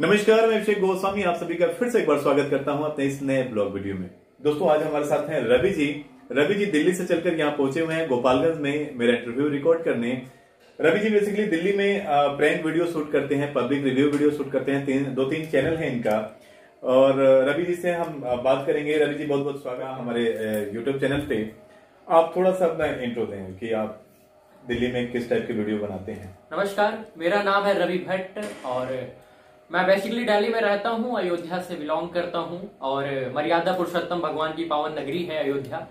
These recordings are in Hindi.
नमस्कार, मैं अभिषेक गोस्वामी, आप सभी का फिर से एक बार स्वागत करता हूँ अपने इस नए ब्लॉग वीडियो में। दोस्तों, आज हमारे साथ हैं रवि जी। रवि जी दिल्ली से चलकर यहाँ पहुँचे हुए हैं गोपालगंज में मेरा इंटरव्यू रिकॉर्ड करने। रवि जी बेसिकली दिल्ली में प्रैंक वीडियो शूट करते हैं पब्लिक रिव्यू वीडियो शूट करते हैं, तीन, दो तीन चैनल है इनका। और रवि जी से हम बात करेंगे। रवि जी बहुत बहुत स्वागत हमारे यूट्यूब चैनल पे। आप थोड़ा सा अपना इंट्रो दें कि आप दिल्ली में किस टाइप के वीडियो बनाते हैं। नमस्कार, मेरा नाम है रवि भट्ट और मैं बेसिकली दिल्ली में रहता हूँ, अयोध्या से बिलोंग करता हूँ और मर्यादा पुरुषोत्तम भगवान की पावन नगरी है अयोध्या।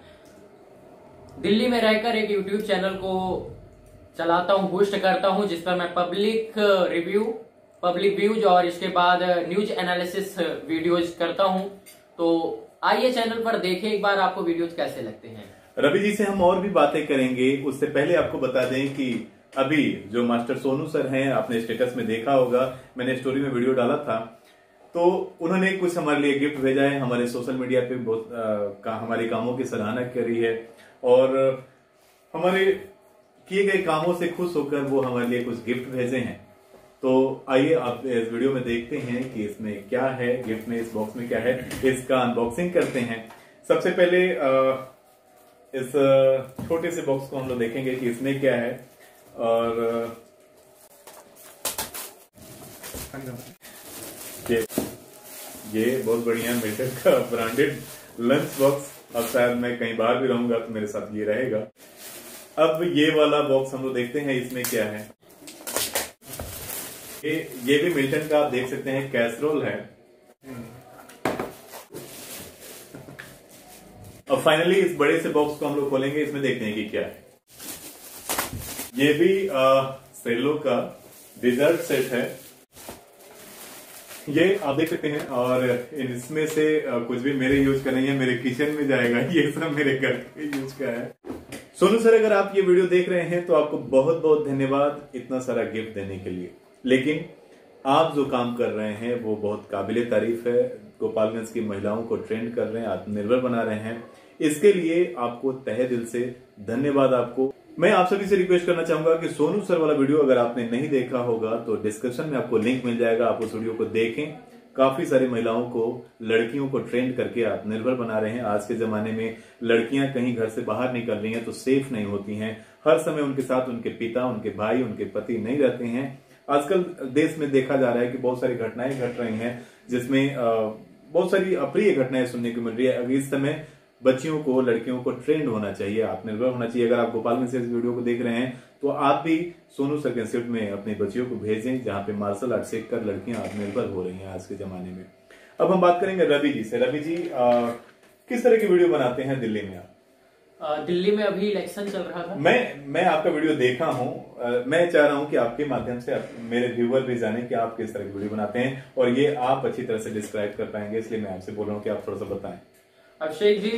दिल्ली में रहकर एक यूट्यूब चैनल को चलाता हूँ होस्ट करता हूँ, जिस पर मैं पब्लिक रिव्यू पब्लिक व्यूज़ और इसके बाद न्यूज़ एनालिसिस वीडियोज़ करता हूँ। तो आइए चैनल पर देखिए एक बार आपको वीडियोज़ कैसे लगते हैं। रवि जी से हम और भी बातें करेंगे, उससे पहले आपको बता दें कि अभी जो मास्टर सोनू सर हैं, आपने स्टेटस में देखा होगा, मैंने स्टोरी में वीडियो डाला था। तो उन्होंने कुछ हमारे लिए गिफ्ट भेजा है, हमारे सोशल मीडिया पे बहुत का, हमारे कामों की सराहना करी है। और हमारे किए गए कामों से खुश होकर वो हमारे लिए कुछ गिफ्ट भेजे हैं। तो आइए आप इस वीडियो में देखते हैं कि इसमें क्या है गिफ्ट में, इस बॉक्स में क्या है। इसका अनबॉक्सिंग करते हैं। सबसे पहले इस छोटे से बॉक्स को हम लोग देखेंगे कि इसमें क्या है। और ये ये बहुत बढ़िया मेटर का ब्रांडेड लंच बॉक्स अब शायद मैं कहीं बाहर भी रहूँगा तो मेरे साथ ये रहेगा। अब ये वाला बॉक्स हम लोग देखते हैं इसमें क्या है। ये ये भी मिल्टन का आप देख सकते हैं कैसरोल है। अब फाइनली इस बड़े से बॉक्स को हम लोग खोलेंगे, इसमें देखते हैं कि क्या है। ये भी सेलो का डिजर्ट सेट है। ये आप देख सकते हैं, और इसमें से कुछ भी मेरे यूज़ का नहीं है, मेरे किचन में जाएगा। ये सब मेरे घर के यूज़ का है। सोनू सर, अगर आप ये वीडियो देख रहे हैं तो आपको बहुत बहुत धन्यवाद इतना सारा गिफ्ट देने के लिए। लेकिन आप जो काम कर रहे हैं, वो बहुत काबिल तारीफ़ है। गोपालगंज की महिलाओं को ट्रेंड कर रहे हैं, आत्मनिर्भर बना रहे हैं। इसके लिए आपको तहे दिल से धन्यवाद आपको। मैं आप सभी से रिक्वेस्ट करना चाहूँगा कि सोनू सर वाला वीडियो अगर आपने नहीं देखा होगा तो डिस्क्रिप्शन में आपको लिंक मिल जाएगा। आप उस वीडियो को देखें। काफ़ी सारी महिलाओं को, लड़कियों को ट्रेंड करके आत्मनिर्भर बना रहे हैं। आज के जमाने में लड़कियाँ कहीं घर से बाहर निकल रही हैं तो सेफ़ नहीं होती हैं। हर समय उनके साथ उनके पिता, उनके भाई, उनके पति नहीं रहते हैं। आजकल देश में देखा जा रहा है कि बहुत सारी घटनाएँ घट रही हैं, जिसमें बहुत सारी अप्रिय घटनाएँ सुनने को मिल रही है। अभी इस समय बच्चियों को लड़कियों को ट्रेंड होना चाहिए आत्मनिर्भर होना चाहिए। अगर आप गोपाल में से इस वीडियो को देख रहे हैं तो आप भी सोनू सर इंस्टीट्यूट में अपनी बच्चियों को भेजें जहाँ पे मार्शल आर्ट सीख कर लड़कियाँ आत्मनिर्भर हो रही हैं आज के जमाने में। अब हम बात करेंगे रवि जी से। रवि जी आ, किस तरह की वीडियो बनाते हैं दिल्ली में आप? दिल्ली में अभी इलेक्शन चल रहा था। मैं मैं आपका वीडियो देखा हूँ। मैं चाह रहा हूँ कि आपके माध्यम से आप, मेरे व्यूवर भी जाने कि आप किस तरह की वीडियो बनाते हैं और ये आप अच्छी तरह से डिस्क्राइब कर पाएँगे इसलिए मैं आपसे बोल रहा हूँ कि आप थोड़ा सा बताएँ। अभिषेक जी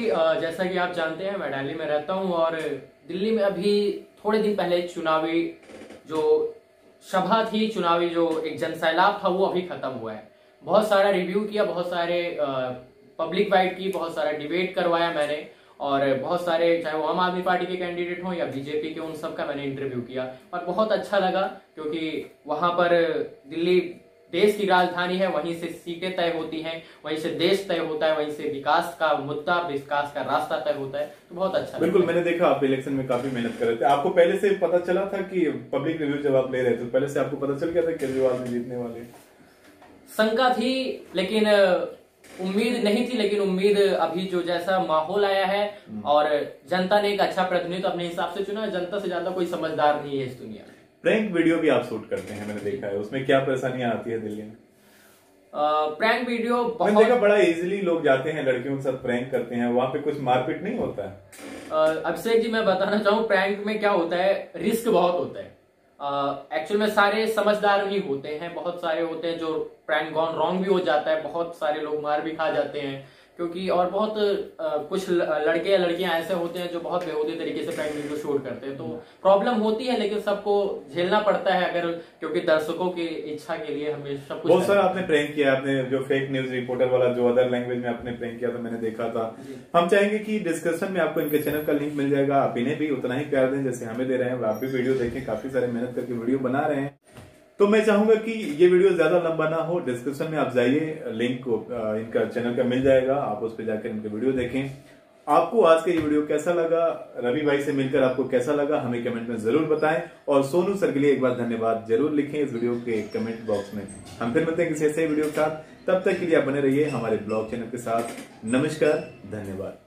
जैसा कि आप जानते हैं, मैं दिल्ली में रहता हूँ और दिल्ली में अभी थोड़े दिन पहले चुनावी जो सभा थी, चुनावी जो एक जनसैलाब था, वो अभी खत्म हुआ है। बहुत सारा रिव्यू किया, बहुत सारे पब्लिक वाइट की, बहुत सारा डिबेट करवाया मैंने और बहुत सारे, चाहे वो आम आदमी पार्टी के कैंडिडेट हों या बीजेपी के, उन सब का मैंने इंटरव्यू किया और बहुत अच्छा लगा क्योंकि वहाँ पर दिल्ली देश की राजधानी है वहीं से सीटें तय होती हैं वहीं से देश तय होता है वहीं से विकास का मुद्दा विकास का रास्ता तय होता है। तो बहुत अच्छा बिल्कुल मैंने देखा आप इलेक्शन में काफ़ी मेहनत कर रहे थे। आपको पहले से पता चला था कि पब्लिक रिव्यू जब आप ले रहे थे? पहले से आपको पता चल गया था केजरीवाल में जीतने वाले शंका थी लेकिन उम्मीद नहीं थी लेकिन उम्मीद अभी जो जैसा माहौल आया है हम्म। और जनता ने एक अच्छा प्रतिनिधित्व अपने हिसाब से चुना जनता से ज़्यादा कोई समझदार नहीं है इस दुनिया में। प्रैंक वीडियो भी आप शूट करते हैं मैंने देखा है। उसमें क्या परेशानियाँ आती है दिल्ली में? प्रैंक वीडियो बहुत... मैंने देखा बड़ा इजीली लोग जाते हैं लड़कियों के साथ प्रैंक करते हैं। वहाँ पे कुछ मारपीट नहीं होता है? अभिषेक जी मैं बताना चाहूँ प्रैंक में क्या होता है? रिस्क बहुत होता है। एक्चुअल में सारे समझदार नहीं होते हैं। बहुत सारे होते हैं जो प्रैंक गॉन रॉन्ग भी हो जाता है। बहुत सारे लोग मार भी खा जाते हैं। क्योंकि और बहुत आ, कुछ लड़के या लड़कियाँ ऐसे होते हैं जो बहुत बेहूदी तरीके से प्राइम वीडियो शूट करते हैं। तो प्रॉब्लम होती है लेकिन सबको झेलना पड़ता है अगर क्योंकि दर्शकों की इच्छा के लिए हमें सब कुछ बहुत सारा आपने प्रैंक किया आपने जो फेक न्यूज़ रिपोर्टर वाला जो अदर लैंग्वेज में आपने प्रैंक किया था मैंने देखा था। हम चाहेंगे कि डिस्क्रिप्शन में आपको इनके चैनल का लिंक मिल जाएगा। आप इन्हें भी उतना ही प्यार दें जैसे हमें दे रहे हैं आप भी वीडियो देखें काफ़ी सारे मेहनत करके वीडियो बना रहे हैं। तो मैं चाहूँगा कि ये वीडियो ज़्यादा लंबा ना हो डिस्क्रिप्शन में आप जाइए लिंक इनका चैनल का मिल जाएगा, आप उस पर जाकर इनके वीडियो देखें। आपको आज का ये वीडियो कैसा लगा? रवि भाई से मिलकर आपको कैसा लगा? हमें कमेंट में ज़रूर बताएँ, और सोनू सर के लिए एक बार धन्यवाद ज़रूर लिखें इस वीडियो के कमेंट बॉक्स में। हम फिर मिलते हैं किसी ऐसे वीडियो के साथ। तब तक के लिए आप बने रहिए हमारे ब्लॉग चैनल के साथ। नमस्कार, धन्यवाद।